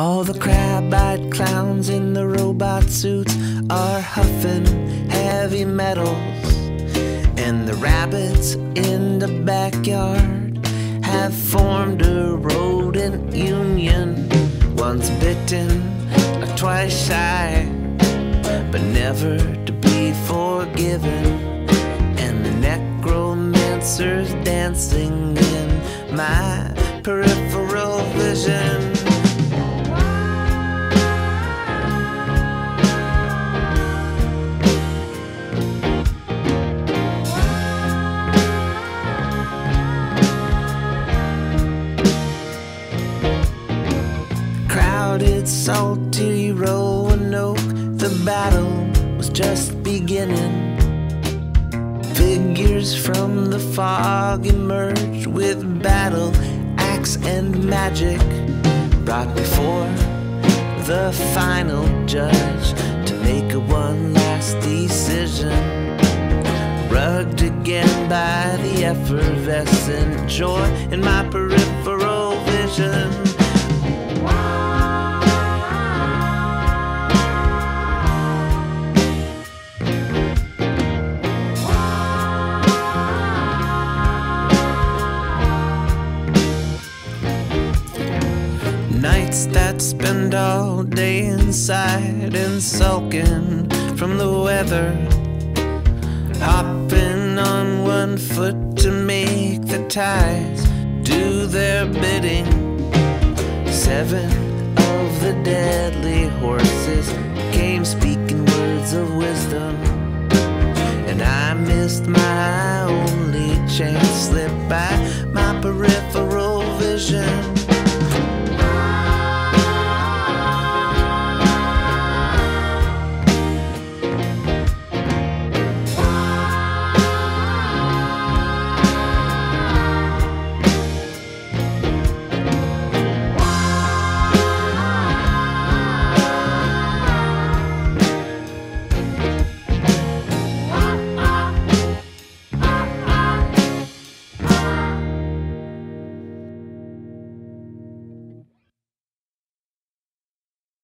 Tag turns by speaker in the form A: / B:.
A: All the crab-eyed clowns in the robot suits are huffing heavy metals. And the rabbits in the backyard have formed a rodent union. Once bitten, twice shy, but never to be forgiven. And the necromancer's dancing in my peripheral crowded, salty Roanoke, the battle was just beginning. Figures from the fog emerged with battle axe and magic, brought before the final judge to make a one last decision. Rugged again by the effervescent joy in my peripheral vision. Knights that spend all day inside and sulking from the weather. Hopping on one foot to make the tides do their bidding. Seven of the deadly horses came speaking words of wisdom. And I missed my only chance, slipped by my peripheral vision.